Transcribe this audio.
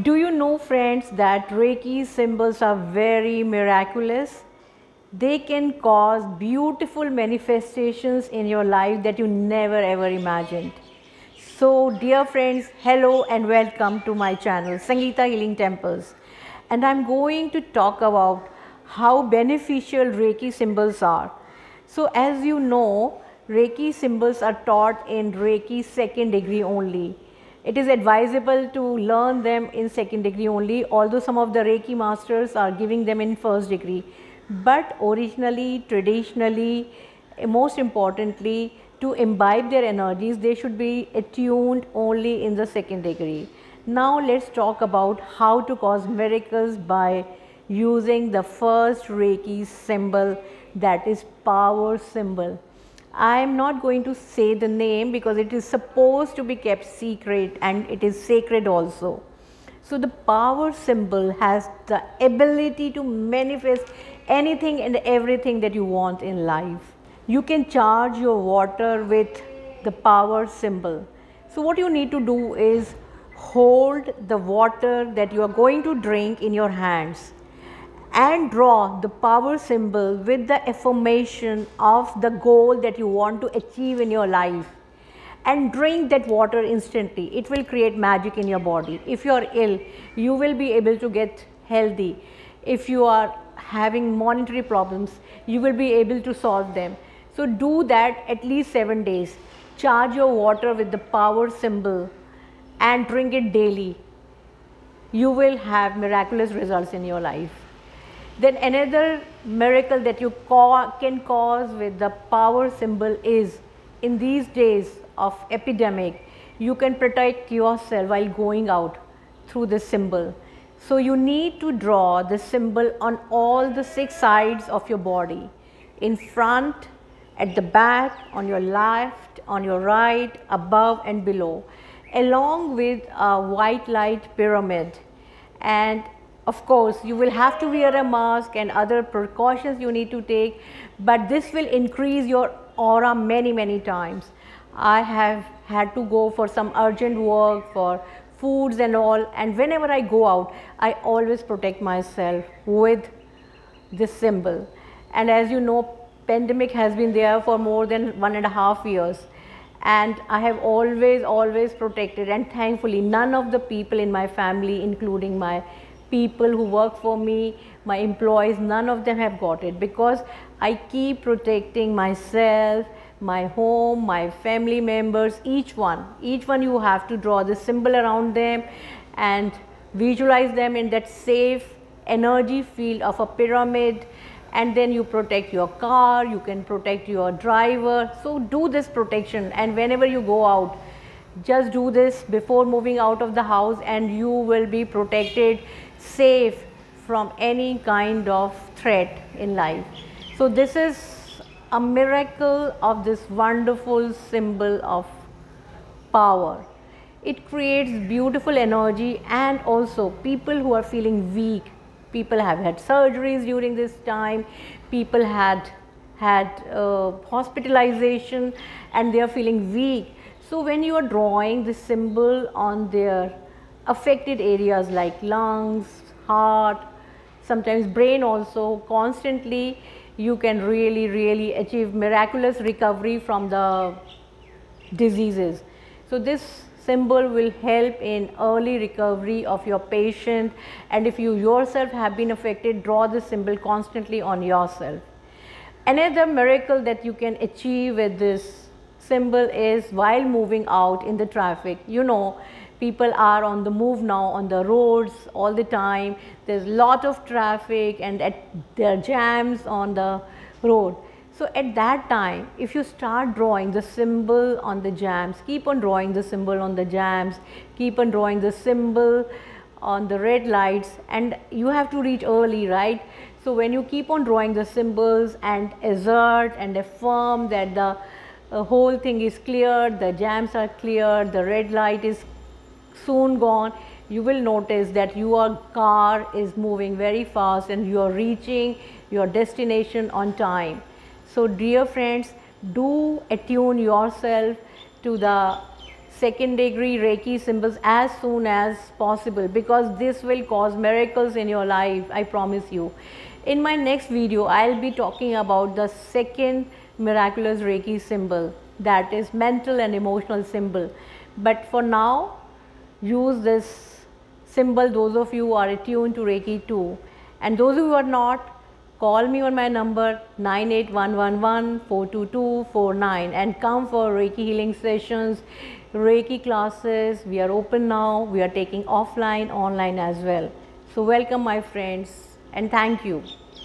Do you know, friends, that Reiki symbols are very miraculous? They can cause beautiful manifestations in your life that you never ever imagined. So, dear friends, hello and welcome to my channel, Sangeeta Healing Temples. And I'm going to talk about how beneficial Reiki symbols are. So, as you know, Reiki symbols are taught in Reiki second degree only it is advisable to learn them in second degree only although some of the Reiki masters are giving them in first degree. But originally, traditionally, most importantly to imbibe their energies they should be attuned only in the second degree. Now let's talk about how to cause miracles by using the first Reiki symbol that is power symbol. I am not going to say the name because it is supposed to be kept secret and it is sacred also. So, the power symbol has the ability to manifest anything and everything that you want in life. You can charge your water with the power symbol. So, what you need to do is hold the water that you are going to drink in your hands and draw the power symbol with the affirmation of the goal that you want to achieve in your life and drink that water instantly. It will create magic in your body. If you are ill, you will be able to get healthy. If you are having monetary problems, you will be able to solve them. So, do that at least 7 days. Charge your water with the power symbol and drink it daily. You will have miraculous results in your life. Then another miracle that you ca can cause with the power symbol is in these days of epidemic, you can protect yourself while going out through this symbol. So you need to draw the symbol on all the six sides of your body, in front, at the back, on your left, on your right, above and below, along with a white light pyramid. And of course, you will have to wear a mask and other precautions you need to take, but this will increase your aura many, many times. I have had to go for some urgent work for foods and all and whenever I go out, I always protect myself with this symbol. And as you know, pandemic has been there for more than one and a half years and I have always, always protected and thankfully none of the people in my family, including my people who work for me, my employees, none of them have got it because I keep protecting myself, my home, my family members, each one. Each one you have to draw the symbol around them and visualize them in that safe energy field of a pyramid and then you protect your car, you can protect your driver. So do this protection and whenever you go out, just do this before moving out of the house and you will be protected safe from any kind of threat in life. So this is a miracle of this wonderful symbol of power. It creates beautiful energy and also people who are feeling weak, people have had surgeries during this time, people had had uh, hospitalization and they are feeling weak. So when you are drawing the symbol on their affected areas like lungs, heart, sometimes brain also constantly you can really really achieve miraculous recovery from the diseases. So this symbol will help in early recovery of your patient and if you yourself have been affected draw this symbol constantly on yourself. Another miracle that you can achieve with this symbol is while moving out in the traffic. You know people are on the move now on the roads all the time. There's lot of traffic and at, there jams on the road. So at that time, if you start drawing the symbol on the jams, keep on drawing the symbol on the jams, keep on drawing the symbol on the red lights and you have to reach early, right? So when you keep on drawing the symbols and assert and affirm that the uh, whole thing is cleared, the jams are cleared, the red light is soon gone, you will notice that your car is moving very fast and you are reaching your destination on time. So dear friends, do attune yourself to the second degree Reiki symbols as soon as possible because this will cause miracles in your life, I promise you. In my next video, I'll be talking about the second miraculous Reiki symbol that is mental and emotional symbol. But for now, use this symbol those of you who are attuned to Reiki 2 and those who are not call me on my number 98111 and come for Reiki healing sessions, Reiki classes. We are open now. We are taking offline, online as well. So welcome my friends and thank you.